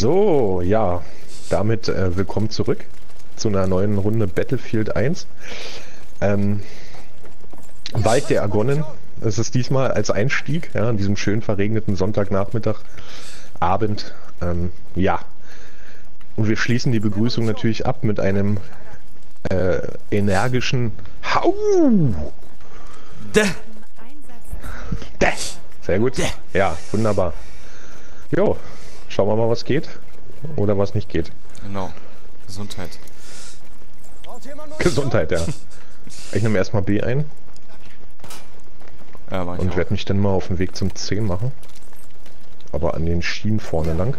So, ja, damit äh, willkommen zurück zu einer neuen Runde Battlefield 1. Ähm, Wald der Agonnen. Es ist diesmal als Einstieg, ja, an diesem schön verregneten Sonntagnachmittag, Abend. Ähm, ja. Und wir schließen die Begrüßung natürlich ab mit einem äh, energischen Hau! Däh. Däh. Sehr gut. Ja, wunderbar. Jo, schauen wir mal, was geht. Oder was nicht geht. Genau. Gesundheit. Gesundheit, ja. Ich nehme erstmal B ein Ja, und werde mich dann mal auf den Weg zum C machen. Aber an den Schienen vorne lang.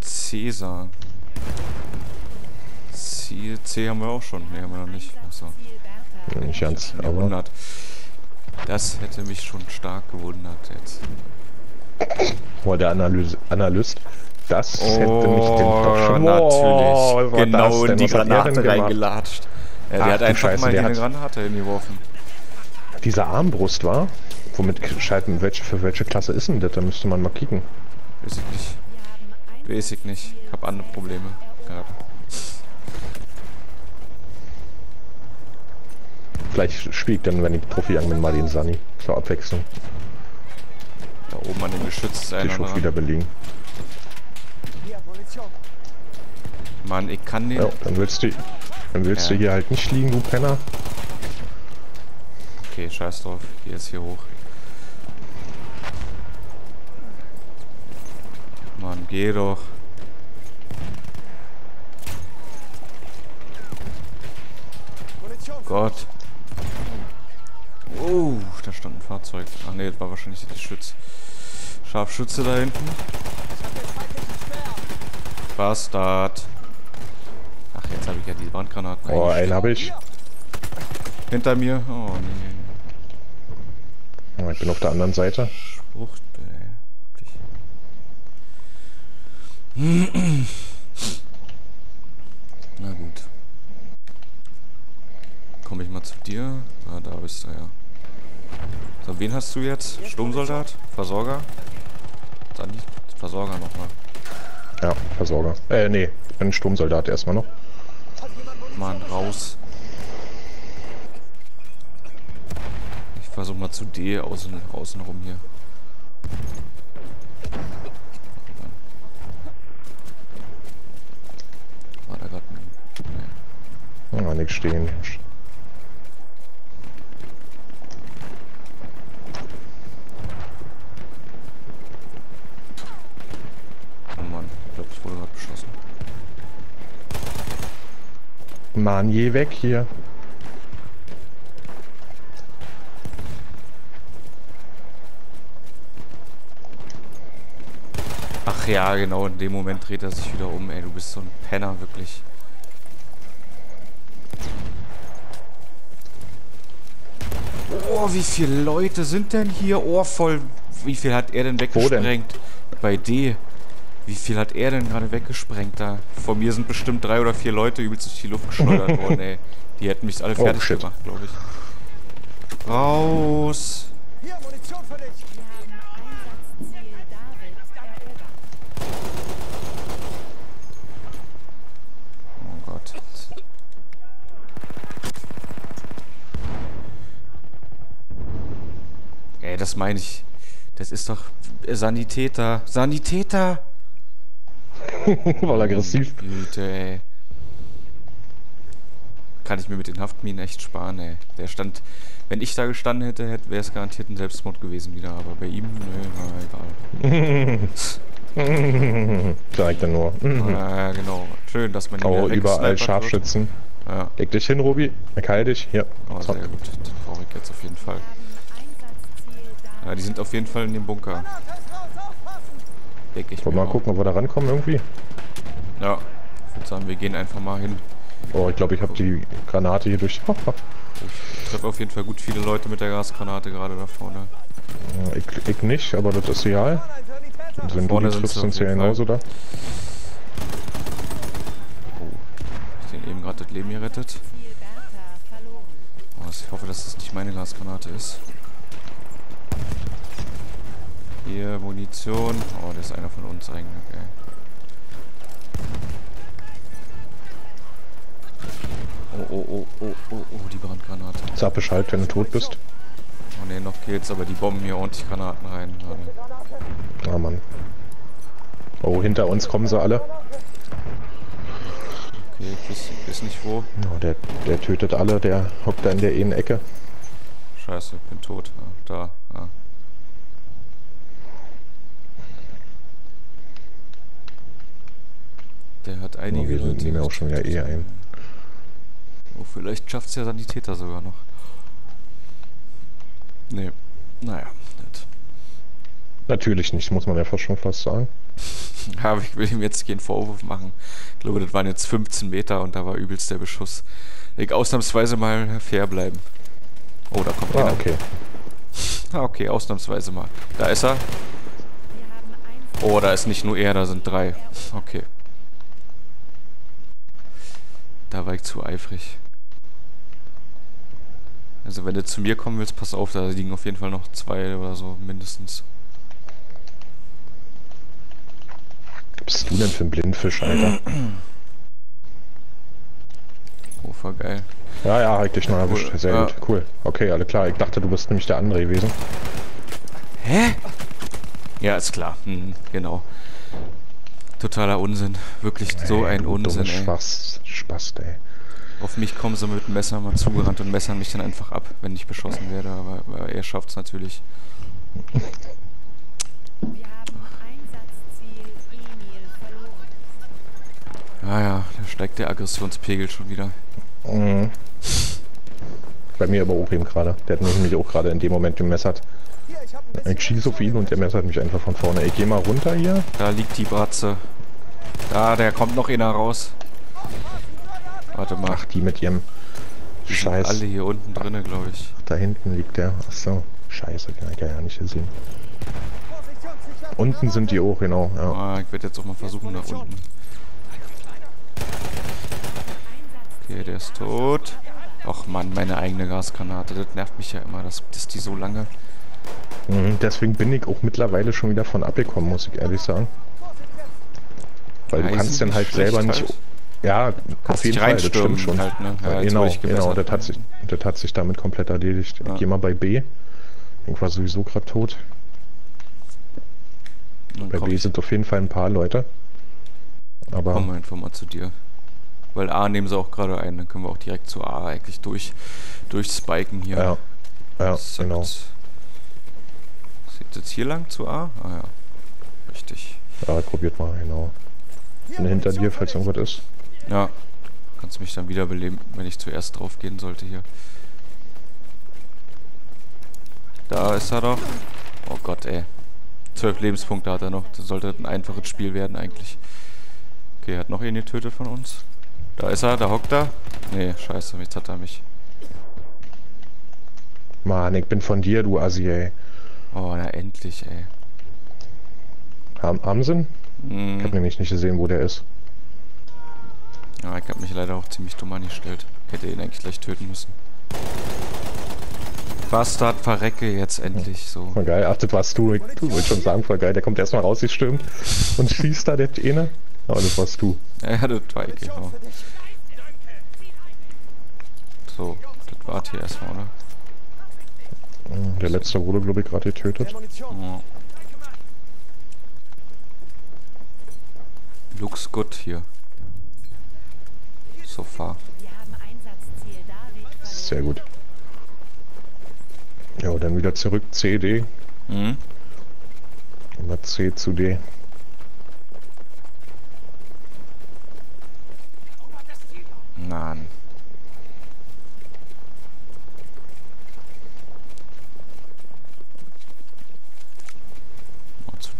Cäsar. C, C haben wir auch schon. Ne, haben wir noch nicht. Achso. Nicht ganz, aber Gewundert. Das hätte mich schon stark gewundert jetzt. war der Analyse, Analyst. Das hätte mich Oh, den doch schon... natürlich. Oh, genau in die er Granate reingelatscht. Ja, der Ach hat einfach Scheiße, mal eine hat- Granate hingeworfen. Diese Armbrust war? Womit schalten, welche, für welche Klasse ist denn das? Da müsste man mal kicken. Weiß ich nicht. Weiß ich nicht. Ich hab andere Probleme gerade. Vielleicht spiele ich dann, wenn ich Profi an bin, mal den Sunny. Zur Abwechslung. Da oben an dem Geschütz ist einer dran. wieder belegen. Mann, ich kann den... Ja, dann willst du, dann willst Ja. du hier halt nicht liegen, du Penner. Okay, scheiß drauf. Hier ist hier hoch. Mann, geh doch. Gott. Oh, da stand ein Fahrzeug. Ach nee, das war wahrscheinlich das Schütz. Scharfschütze da hinten. Bastard. Ach, jetzt habe ich ja die Brandgranaten Oh, einen habe ich. Hinter mir. Oh nee. Oh, ich bin auf der anderen Seite. Frucht, ey. Na gut. Komme ich mal zu dir? Ah, da bist du ja. So, wen hast du jetzt? Sturmsoldat? Versorger? Dann die Versorger nochmal. Ja, Versorger. Äh, nee, ich bin ein Sturmsoldat erstmal noch. Mann, raus. Ich versuche mal zu D außen, außen rum hier. War da gerade ein... Nee. Ah, nix stehen. Oh Mann, ich glaube, ich wurde gerade beschossen. Mann, je weg hier. Ach ja, genau, in dem Moment dreht er sich wieder um, ey, du bist so ein Penner, wirklich. Oh, wie viele Leute sind denn hier? Oh, voll. Wie viel hat er denn weggesprengt? Bei D. Wie viel hat er denn gerade weggesprengt da? Vor mir sind bestimmt drei oder vier Leute übelst durch die Luft geschleudert worden, ey. Die hätten mich alle Oh, fertig shit. gemacht, glaube ich. Raus! Hier, Munition für dich! Einsatzziel David erobert. Oh Gott. Ey, das meine ich. Das ist doch Sanitäter. Sanitäter! Voll aggressiv. Güte, ey. Kann ich mir mit den Haftminen echt sparen, ey. Der stand. Wenn ich da gestanden hätte, hätte wäre es garantiert ein Selbstmord gewesen wieder. Aber bei ihm, nö, na egal. Ich dann nur. Ja, genau. Schön, dass man ihn Oh, überall. Scharfschützen. Ja, Leg dich hin. Ich heil dich. Hier. oh, So. sehr gut. Das brauche ich jetzt auf jeden Fall. Ja, die sind auf jeden Fall in dem Bunker. Denke ich Wollen wir mal gucken, ob wir da rankommen irgendwie? Ja, ich würde sagen, wir gehen einfach mal hin. Oh, ich glaube, ich habe die Granate hier durch. Ich treffe auf jeden Fall gut viele Leute mit der Gasgranate gerade da vorne. ich, ich nicht, aber das ist egal. Wenn du Vorne die sind triffst, sie sind sie ja genauso da. Oh, ich den eben gerade das Leben gerettet. Oh, ich hoffe, dass das nicht meine Gasgranate ist. Hier, Munition. Oh, das ist einer von uns eigentlich, ey. Oh, oh, oh, oh, oh, oh, die Brandgranate. Sag Bescheid, wenn du tot bist. Oh ne, noch geht's, aber die bomben hier ordentlich Granaten rein. gerade. Ah, Mann. Oh, hinter uns kommen sie alle. Okay, ich weiß nicht wo. Oh, der, der tötet alle, der hockt da in der einen Ecke. Scheiße, ich bin tot. Ja, da, ja. Der hat Oh, einige wir Leute. nehmen auch schon wieder eher ein. Oh, vielleicht schafft's ja Sanitäter sogar noch. Nee. Naja, nicht. Natürlich nicht, muss man ja fast schon fast sagen. Aber ich will ihm jetzt keinen Vorwurf machen. Ich glaube, das waren jetzt 15 Meter und da war übelst der Beschuss. Ich ausnahmsweise mal fair bleiben. Oh, da kommt Ah, einer. okay. Ah, okay, ausnahmsweise mal. Da ist er. Oh, da ist nicht nur er, da sind drei. Okay. Da war ich zu eifrig. Also wenn du zu mir kommen willst, pass auf, da liegen auf jeden Fall noch zwei oder so mindestens. Was bist du denn für ein Blindfisch, Alter? Oh, voll geil. Ja, ja, ich dich noch erwischt. Sehr Ja. gut, cool. Okay, alle klar. Ich dachte, du bist nämlich der andere gewesen. Hä? Ja, ist klar. Mhm, genau. Totaler Unsinn. Wirklich so Ey, ein du Unsinn, dumme ey. Spaß, Spaß, ey. Auf mich kommen sie mit dem Messer mal zugerannt und messern mich dann einfach ab, wenn ich beschossen werde. Aber, aber er schafft's natürlich. Wir haben Einsatzziel Emil verloren. Ja, ja, da steigt der Aggressionspegel schon wieder. Mhm. Bei mir aber auch eben gerade. Der hat mich nämlich auch gerade in dem Moment gemessert. Ich schieße auf ihn und der messert mich einfach von vorne. Ich geh mal runter hier. Da liegt die Bratze. Da, der kommt noch einer raus. Warte mal. Ach, die mit ihrem die sind Scheiß. alle hier unten drinne, glaube ich. Da hinten liegt der. Ach so. Scheiße, kann ich ja nicht gesehen. Unten sind die auch, genau. Ja. Ah, ich werde jetzt auch mal versuchen nach unten. Okay, der ist tot. Och Mann, meine eigene Gasgranate. Das nervt mich ja immer, dass, dass die so lange... Mhm, deswegen bin ich auch mittlerweile schon wieder von abgekommen, muss ich ehrlich sagen. Weil Ja, du kannst dann halt selber schlecht nicht. halt. Ja, auf jeden Fall, das stimmt schon. halt, ne? Ja, genau, genau, das hat, sich, das hat sich damit komplett erledigt. Ja. Ich geh mal bei B. Ich war sowieso gerade tot. Dann Bei B ich, sind auf jeden Fall ein paar Leute. Aber komm mal einfach mal zu dir. Weil A nehmen sie auch gerade ein, dann können wir auch direkt zu A eigentlich durch, durchspiken hier. ja, ja, genau. Sieht jetzt hier lang zu A? Ah ja. Richtig. Ja, probiert mal, genau. Und hinter dir, falls irgendwas ist. Ja. Kannst mich dann wiederbeleben, wenn ich zuerst drauf gehen sollte hier. Da ist er doch. Oh Gott, ey. Zwölf Lebenspunkte hat er noch. Das sollte ein einfaches Spiel werden eigentlich. Okay, hat noch ihn getötet von uns. Da ist er, da hockt er. Nee, scheiße, jetzt hat er mich. Mann, ich bin von dir, du Assi, ey. Oh, na endlich, ey. Haben, haben sie ihn? Hm. Ich hab nämlich nicht gesehen, wo der ist. Ja, ich hab mich leider auch ziemlich dumm angestellt. Hätte ihn eigentlich gleich töten müssen. Bastard, verrecke jetzt endlich so. Voll geil. Ach, das warst du. Ich du wollte schon sagen, voll geil. Der kommt erstmal rausgestürmt und schießt da der eine. Aber das warst du. Ja, das war ich, genau. So, das war hier erstmal, oder? Der letzte wurde, glaube ich, gerade getötet. Ja. Looks good hier. So far. Sehr gut. Ja, dann wieder zurück C, D. Mhm. Immer C zu D. Mann.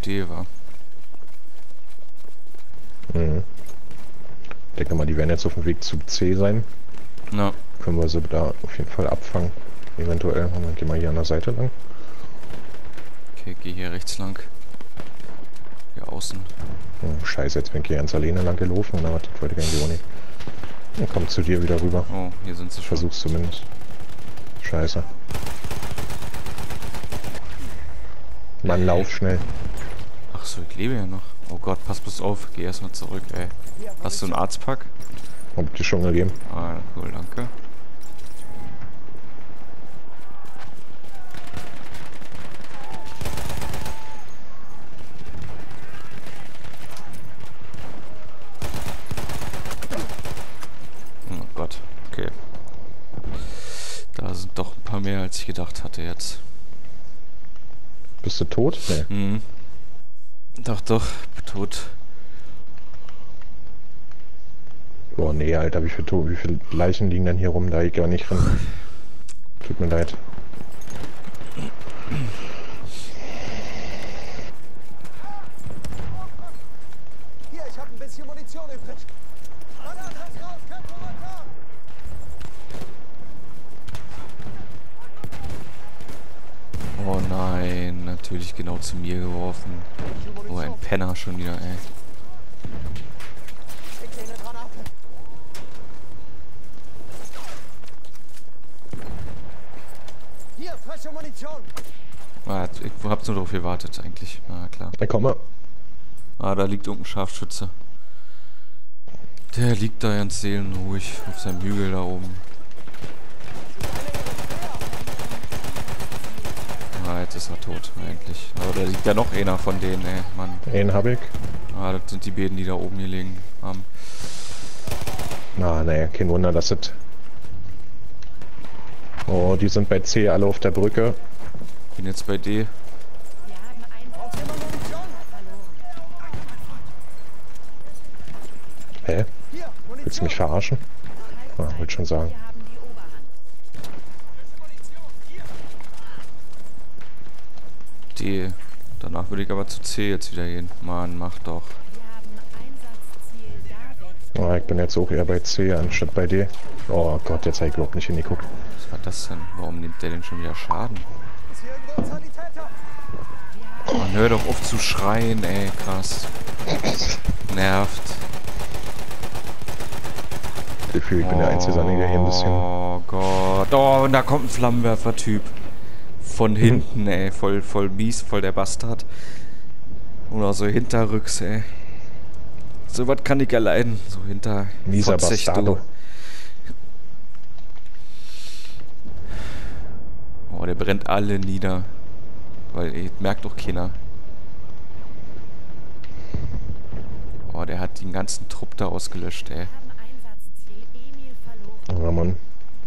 Mal zu D war. Mhm. Ich denke mal, die werden jetzt auf dem Weg zu C sein. Na, Können wir sie da auf jeden Fall abfangen. Eventuell. Moment, gehen wir hier an der Seite lang. okay, geh hier rechts lang. Hier außen. Oh, scheiße, jetzt bin ich hier ganz alleine lang gelaufen. Na, das wollte ich eigentlich auch nicht. Dann komm zu dir wieder rüber. Oh, hier sind sie schon. Versuch's zumindest. Scheiße. Mann, lauf schnell. Ach so, ich lebe ja noch. Oh Gott, pass bloß auf. Geh erstmal zurück, ey. Hast du einen Arztpack? Hab dir schon gegeben. Ah, cool, danke. Oh Gott, okay. Da sind doch ein paar mehr, als ich gedacht hatte jetzt. Bist du tot? Nee. Mhm. Doch, doch, tot. Boah, nee, Alter, wie viele, wie viele Leichen liegen denn hier rum? Da ich gar nicht drin. Tut mir leid. Hier, ich habe ein bisschen Munition übrig. Granate ist raus, Kämpfer runter! Oh nein, natürlich genau zu mir geworfen. Oh, ein Penner schon wieder, ey. Ah, ich hab's nur darauf gewartet, eigentlich. Na klar. Ich komme. Ah, da liegt irgendein Scharfschütze. Der liegt da ganz seelenruhig auf seinem Hügel da oben. Ah, jetzt ist er tot, eigentlich. Aber da liegt ja noch einer von denen, ey, Mann. Den hab ich. Ah, das sind die beiden, die da oben hier liegen haben. Na, nee, kein Wunder, dass es... Oh, die sind bei C alle auf der Brücke. Bin jetzt bei D. Hä? Willst du mich verarschen? Ah, wollte schon sagen. Wir haben die Oberhand. D. Danach würde ich aber zu C jetzt wieder gehen. Mann, mach doch. Oh, ich bin jetzt auch eher bei C anstatt bei D. Oh Gott, jetzt hab ich überhaupt nicht hingeguckt. Was war das denn? Warum nimmt der denn schon wieder Schaden? Sanitäter? Mann, hör doch auf zu schreien, ey, krass. Nervt. Gefühl, ich bin der einzige Sanige hier ein bisschen. Oh Gott. Oh, und da kommt ein Flammenwerfer-Typ. Von hinten, ey. Voll, voll mies, voll der Bastard. Oder so hinterrücks, ey. So was kann ich erleiden. So hinter. Mieser Fotzig, du. Bastardo. Oh, der brennt alle nieder. Weil, ey, merkt doch keiner. Oh, der hat den ganzen Trupp da ausgelöscht, ey. Ja, Mann.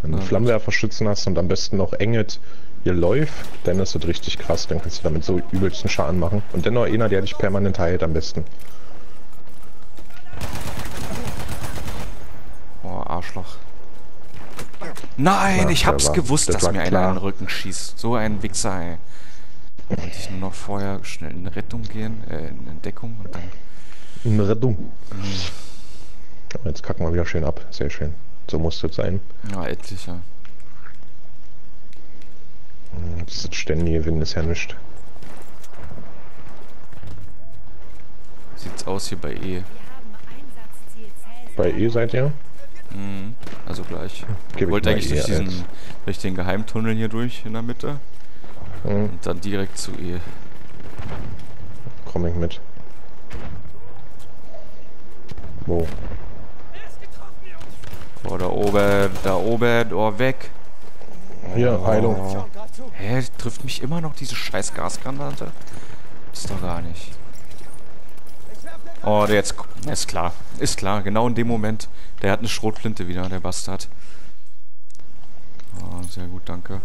Wenn du Na, Flammenwerferschützen hast und am besten noch Enget hier läuft, dann ist das richtig krass. Dann kannst du damit so übelsten Schaden machen. Und dann noch einer, der dich permanent heilt am besten. Oh, Arschloch. Nein, Na, ich hab's war- gewusst, das dass mir einer in den Rücken schießt. So ein Wichser, ey. Wollte ich nur noch vorher schnell in Rettung gehen, äh, in Deckung und dann. Eine Rettung. Jetzt kacken wir wieder schön ab. Sehr schön. So muss das sein. Ja, etliche. Das ist ständige Wind ist ja nichts. Sieht's aus hier bei E. Bei E seid ihr? Mhm. Also gleich. Ich wollte eigentlich E durch diesen, als- durch den Geheimtunnel hier durch in der Mitte Hm, und dann direkt zu E. komm ich mit. Wo? Oh, da oben, da oben, oh, weg. Hier, Heilung. Hä, trifft mich immer noch diese scheiß Gasgranate? Ist doch gar nicht. Oh, der jetzt. Ist klar. Ist klar. Genau in dem Moment. Der hat eine Schrotflinte wieder, der Bastard. Oh, sehr gut, danke.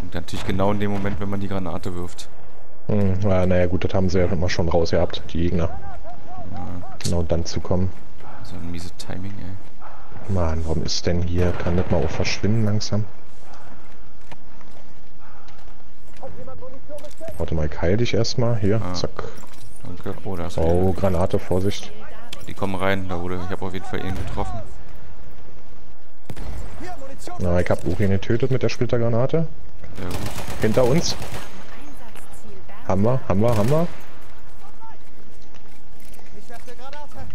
Und natürlich genau in dem Moment, wenn man die Granate wirft. Hm, ja, naja, gut, das haben sie ja immer schon raus gehabt, die Gegner. Genau dann zu kommen. So ein mieses Timing, ey. Mann, warum ist denn hier? Kann das mal auch verschwinden langsam? Warte mal, ich heil dich erstmal. Hier, Ah. zack. Oh, Oh. Granate, Vorsicht. Die kommen rein. Da wurde. Ich habe auf jeden Fall ihn getroffen. Na, ich hab auch ihn getötet mit der Splittergranate. Gut. Hinter uns. Einsatzziel Berg. Haben wir, haben wir, haben wir. Ich werf dir Granate.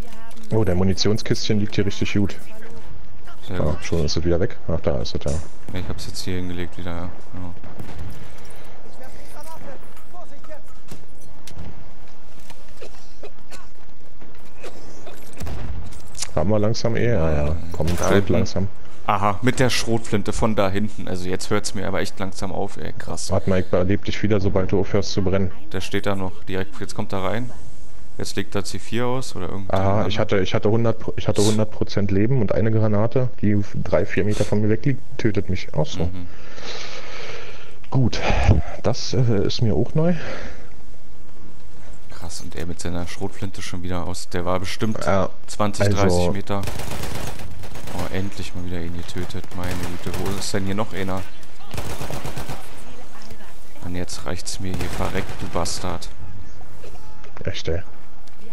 Wir haben Oh, der Munitionskistchen liegt hier richtig gut. Sehr Ah, gut. schon ist es wieder weg. Ach, da ist es ja. Ja, Ich hab's jetzt hier hingelegt wieder, ja. Genau. Haben wir langsam eh? Ja, ja. Komm, hinten. langsam. Aha, mit der Schrotflinte von da hinten. Also jetzt hört's mir aber echt langsam auf, ey. Krass. Warte mal, ich beleb dich wieder, sobald du aufhörst zu brennen. Der steht da noch direkt. Jetzt kommt er rein. Jetzt legt er C4 aus oder irgendwas. Aha, ich hatte, ich hatte 100, Pro- ich hatte 100% Leben und eine Granate, die drei, vier Meter von mir weg liegt, tötet mich. Ach so. Mhm. Gut, das äh, ist mir auch neu. Krass, und er mit seiner Schrotflinte schon wieder aus. Der war bestimmt Ja, 20, also- 30 Meter. Oh, endlich mal wieder ihn getötet. Meine Güte, wo ist denn hier noch einer? Und jetzt reicht's mir hier. Verreckt, du Bastard. echt ey.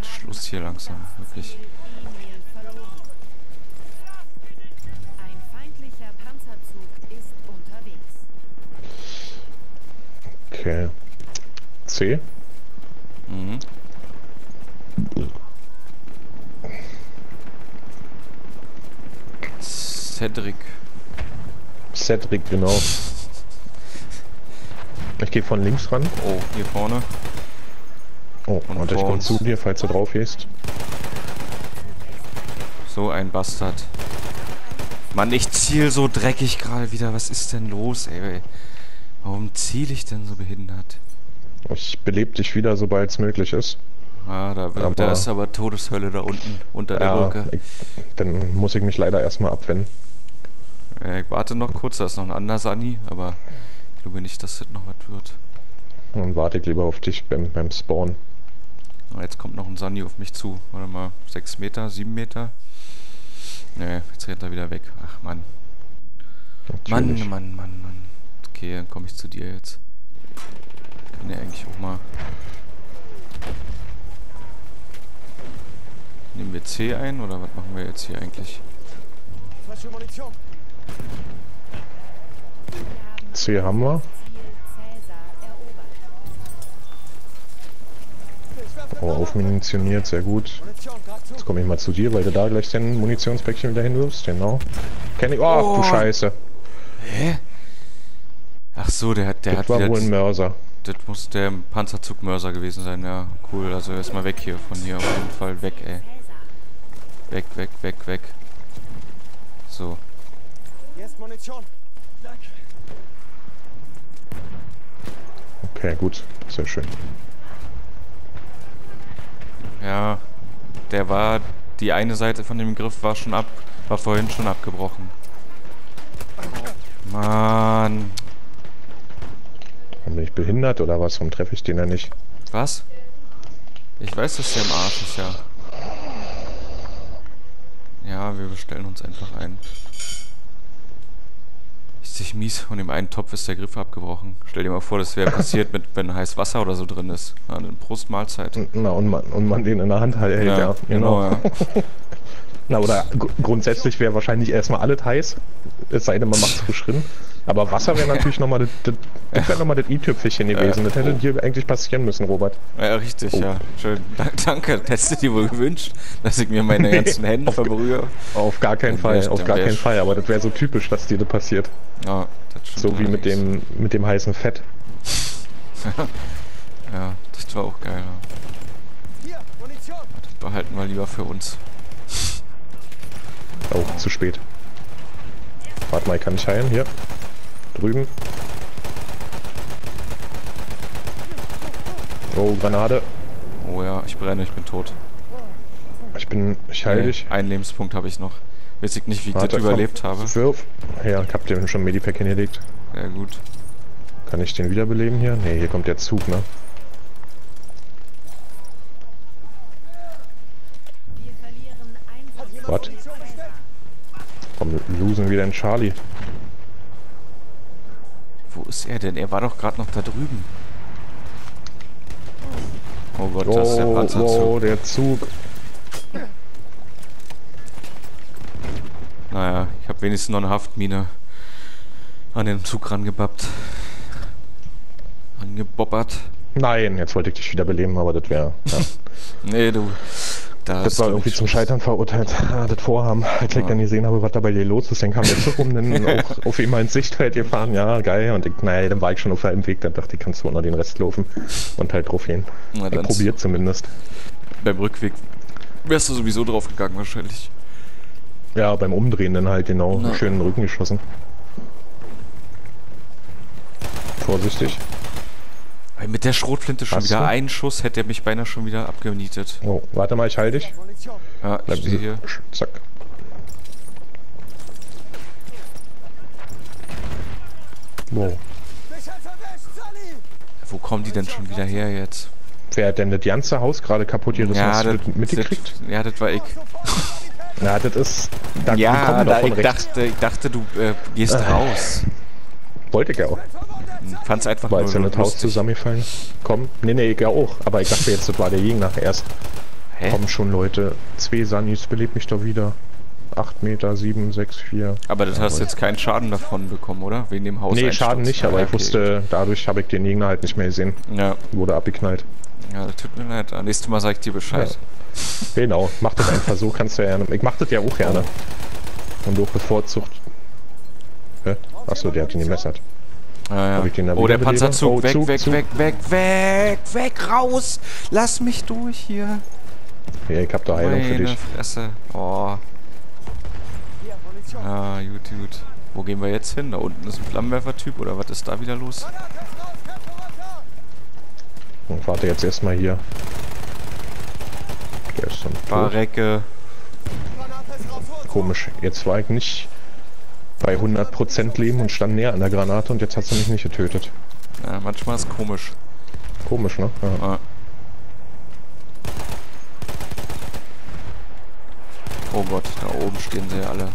Schluss hier langsam, wirklich. Emil verloren. Ein feindlicher Panzerzug ist unterwegs. Okay. C? Mhm. Cedric. Cedric, genau. Ich gehe von links ran. Oh, hier vorne. Oh, Und und, ich komme zu dir, falls du drauf gehst. So ein Bastard. Mann, ich ziel so dreckig gerade wieder. Was ist denn los, ey? Warum ziele ich denn so behindert? Ich belebe dich wieder, sobald es möglich ist. Ah, da, Aber- da ist aber Todeshölle da unten, unter der Ja, Brücke. ich, dann muss ich mich leider erstmal abwenden. Äh, ich warte noch kurz, da ist noch ein anderer Sani, aber ich glaube nicht, dass das noch was wird. Dann warte ich lieber auf dich beim, beim Spawn. Ah, Jetzt kommt noch ein Sani auf mich zu. Warte mal, 6 Meter, 7 Meter? Nee, jetzt rennt er wieder weg. Ach Mann. Mann, Natürlich. Mann, Mann, Mann. Okay, dann komme ich zu dir jetzt. Kann ja eigentlich auch mal. Nehmen wir C ein oder was machen wir jetzt hier eigentlich? C haben wir. Ziel Cäsar erobert. Oh, aufmunitioniert, sehr gut. Jetzt komme ich mal zu dir, weil du da gleich dein Munitionspäckchen wieder hinwirfst. Genau. Kenn ich. Oh, Oh. du Scheiße. Hä? Ach so, der hat, der Das hat war wieder. wohl ein Mörser. Das muss der Panzerzugmörser gewesen sein, ja. Cool, also erstmal weg hier, von hier auf jeden Fall weg, ey. Weg, weg, weg, weg. So. Okay, gut. Sehr schön. Ja, der war, die eine Seite von dem Griff war schon ab, war vorhin schon abgebrochen. Mann. Bin ich behindert oder was? Warum treffe ich den ja nicht? Was? Ich weiß, dass der im Arsch ist, ja. Ja, wir bestellen uns einfach ein. Sich mies und im einen Topf ist der Griff abgebrochen. Stell dir mal vor, das wäre passiert mit, wenn heiß Wasser oder so drin ist. Ja, eine Prost Mahlzeit. Na, und man, und man den in der Hand hält, ja. genau, ja. Na, oder gr- grundsätzlich wäre wahrscheinlich erstmal alles heiß. Es sei denn, man macht es drin. Aber Wasser wäre natürlich nochmal das, das, das wäre nochmal das i-Tüpfelchen gewesen. Das hätte oh. dir eigentlich passieren müssen, Robert. Ja, richtig, Oh. ja. Schön. Da- Danke. Hättest du dir wohl gewünscht, dass ich mir meine ganzen Hände auf- verbrühe? Auf gar keinen Fall, wär's- auf gar keinen Fall. Aber das wäre so typisch, dass dir das passiert. Ja, das stimmt. So wie mit dem, mit dem heißen Fett. Ja, das war auch geil. Ja. Hier, Munition. Das behalten wir lieber für uns. Oh, zu spät. Warte mal, ich kann nicht heilen. Hier. Drüben. Oh, Granate. Oh ja, ich brenne, ich bin tot. Ich bin. Ich heile Nee, dich. einen Lebenspunkt habe ich noch. Weiß ich nicht, wie ich Warte, das komm. überlebt habe. Wirf. Ja, ich hab dem schon Medipack hingelegt. Ja, gut. Kann ich den wiederbeleben hier? Ne, hier kommt der Zug, ne? Bestellt. Komm, losen wieder in Charlie. Wo ist er denn? Er war doch gerade noch da drüben. Oh Gott, das ist der Oh, Panzerzug. oh, der Zug. Naja, ich habe wenigstens noch eine Haftmine an den Zug rangebappt. Angebobbert. Nein, jetzt wollte ich dich wiederbeleben, aber das wäre. Ja. Nee, du Da Das war irgendwie zum. Scheitern verurteilt, ah, das Vorhaben. Als ich Ja. dann gesehen habe, was da bei dir los ist, dann kam der Zug rum, dann auch auf einmal ins Sichtfeld gefahren, ja, geil. Und ich, naja, dann war ich schon auf halbem Weg, dann dachte ich, kannst du unter den Rest laufen und halt drauf gehen. Na, dann probiert zumindest. Beim Rückweg wärst du sowieso drauf gegangen wahrscheinlich. Ja, beim Umdrehen dann halt genau Na. schön in den Rücken geschossen. Vorsichtig. Weil mit der Schrotflinte schon Hast wieder du? ein Schuss hätte er mich beinahe schon wieder abgenietet. Oh, warte mal, ich halte dich. Ja, ich Bleib stehe hier. Zack. Wow. Wo kommen die denn schon wieder her jetzt? Wer hat denn das ganze Haus gerade kaputt hier? Das hast du das mitgekriegt? Das, ja, das war ich. Ja, das ist. Da Ja, da, ich, rechts. dachte, ich dachte, du äh, gehst raus. Wollte ich ja auch. Fand's einfach War nur jetzt ja das Haus zusammengefallen. Komm. Nee, nee, ich ja auch. Aber ich dachte jetzt, das war der Gegner erst. Hä? Komm schon, Leute. Zwei Sanis, belebt mich doch wieder. 8 Meter, 7, 6, 4. Aber das hast jetzt keinen Schaden davon bekommen, oder? Wegen dem Haus. Nee, Schaden nicht, aber ich wusste, dadurch habe ich den Gegner halt nicht mehr gesehen. Ja, Wurde abgeknallt. ja, das tut mir leid. Nächstes Mal sag ich dir Bescheid. Genau, mach das einfach so, kannst du ja gerne. Ich mach das ja auch gerne. Und auch bevorzugt. Hä? Achso, der hat ihn gemessert. Ja, ja. Oh, der? Panzerzug. Oh, weg, Zug, weg, Zug. weg, weg, weg, weg, raus. Lass mich durch hier. Ja, ich hab da Heilung für Meine dich. Fresse. Oh, ja, gut, gut. Wo gehen wir jetzt hin? Da unten ist ein Flammenwerfer-Typ oder was ist da wieder los? Und warte jetzt erstmal hier. Der ist tot. Barrecke. Komisch. Jetzt war ich nicht bei 100% Leben und stand näher an der Granate und jetzt hat sie mich nicht getötet. Ja, manchmal ist komisch. Komisch, ne? Ja. Ah. Oh Gott, da oben stehen sie alle.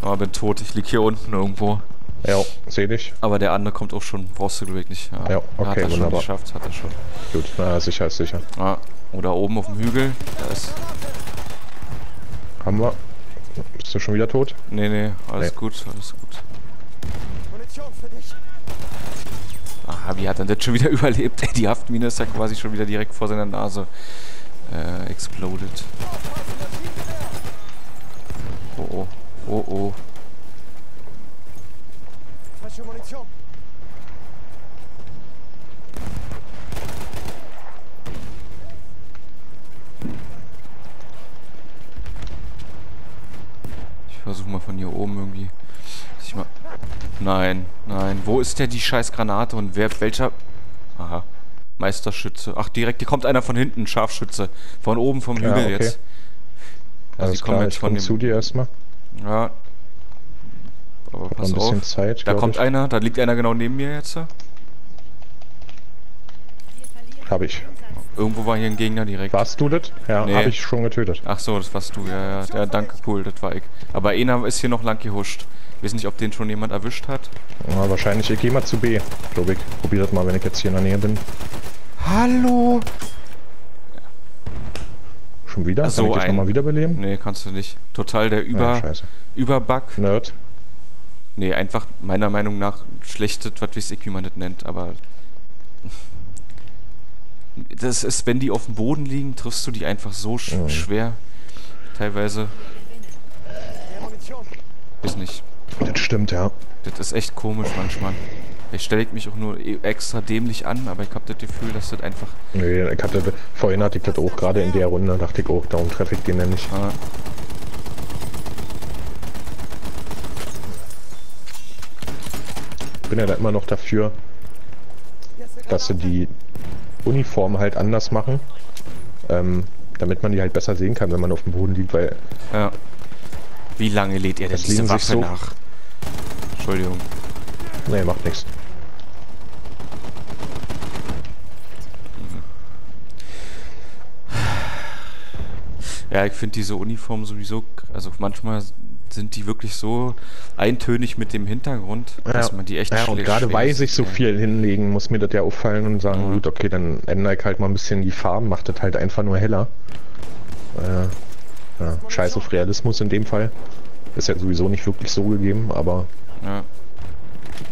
Aber bin tot, ich lieg hier unten irgendwo. Ja, seh dich. Aber der andere kommt auch schon, brauchst du glaube ich nicht. Ja, hat okay, er schon wunderbar. geschafft, hat er schon. Gut, na sicher ist sicher. Ah, oder oben auf dem Hügel, da ist... Haben wir. Bist du schon wieder tot? Nee, nee, alles Nee. gut, alles gut. Munition für dich! Aha, wie hat er das schon wieder überlebt? Ey, die Haftmine ist ja quasi schon wieder direkt vor seiner Nase äh, exploded. Oh oh, oh oh. Munition! Versuche mal von hier oben irgendwie. dass Ich mal nein, nein. Wo ist der die scheiß Granate und wer welcher? Aha. Meisterschütze. Ach, direkt, hier kommt einer von hinten, Scharfschütze. Von oben vom Ja, Hügel okay. jetzt. Also Alles kommen klar, jetzt ich von komm dem. zu dir erstmal. Ja. Aber pass ein bisschen auf. Zeit. Da kommt ich. einer, da liegt einer genau neben mir jetzt. Hab ich. Irgendwo war hier ein Gegner direkt. Warst du das? Ja, Nee. habe ich schon getötet. Ach so, das warst du, ja, ja. ja danke, cool, das war ich. Aber einer ist hier noch lang gehuscht. Ich weiß nicht, ob den schon jemand erwischt hat. Ja, wahrscheinlich. Ich gehe mal zu B, glaube ich. Probier das mal, wenn ich jetzt hier in der Nähe bin. Hallo! Schon wieder? Kann So ich dich ein- nochmal wiederbeleben? Nee, kannst du nicht. Total der Ja, Über, scheiße. Überbug. Nerd. Nee, einfach meiner Meinung nach schlechtes, was weiß ich, wie man das nennt, aber. Das ist, wenn die auf dem Boden liegen, triffst du die einfach so sch Mhm. schwer. Teilweise. Weiß nicht. Das stimmt, ja. Das ist echt komisch manchmal. Ich stelle mich auch nur e- extra dämlich an, aber ich habe das Gefühl, dass das einfach. Nee, ich hatte, vorhin hatte ich das auch gerade in der Runde, dachte ich auch, darum treffe ich den nämlich. Äh, Ich bin ja da immer noch dafür, dass sie die Uniform halt anders machen, ähm, damit man die halt besser sehen kann, wenn man auf dem Boden liegt, weil ja. Wie lange lädt ihr denn Das diese Waffe so- nach? Entschuldigung. Nee, macht nichts. Ja, ich finde diese Uniform sowieso, also manchmal sind die wirklich so eintönig mit dem Hintergrund, dass man die echt Ja, und gerade weil sich so viel hinlegen, muss mir das ja auffallen und sagen, Mhm. gut, okay, dann ändere ich halt mal ein bisschen die Farben, macht das halt einfach nur heller. Äh, ja, scheiß auf Realismus in dem Fall. Ist ja sowieso nicht wirklich so gegeben, aber Ja.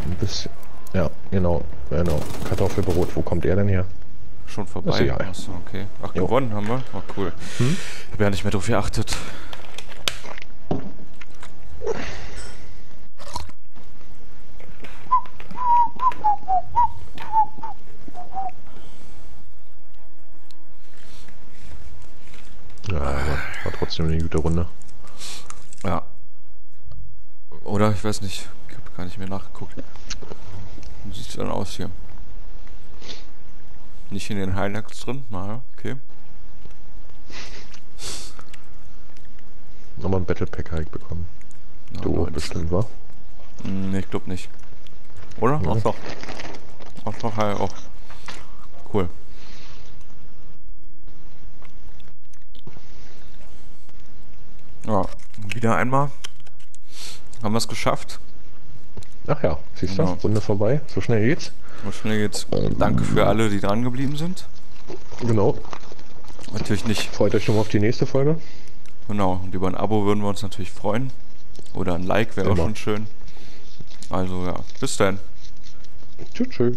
ein bisschen. Ja, genau, genau. Kartoffelbrot, wo kommt er denn her? Schon vorbei? Ist egal. Achso, okay. Ach, Jo. gewonnen haben wir? Oh, cool. Hm? Ich habe ja nicht mehr drauf geachtet. Ja, war trotzdem eine gute Runde. Ja. Oder? Ich weiß nicht. Ich habe gar nicht mehr nachgeguckt. Wie sieht's dann aus hier? Nicht in den Highlights drin? Na, okay. Nochmal ein Battle Pack halt bekommen. Du 19. bestimmt, wa? Hm, nee, ich glaube nicht. Oder? Ja. Ach doch. Ach doch, ja, auch. Cool. Ja, wieder einmal. Haben wir es geschafft. Ach ja, siehst du, Genau. Runde vorbei. So schnell geht's. Und schnell jetzt. Danke für alle, die dran geblieben sind. Genau. Natürlich nicht. Freut euch schon mal auf die nächste Folge. Genau. Und über ein Abo würden wir uns natürlich freuen. Oder ein Like wäre auch schon schön. Also ja, bis dann. Tschüss, tschüss.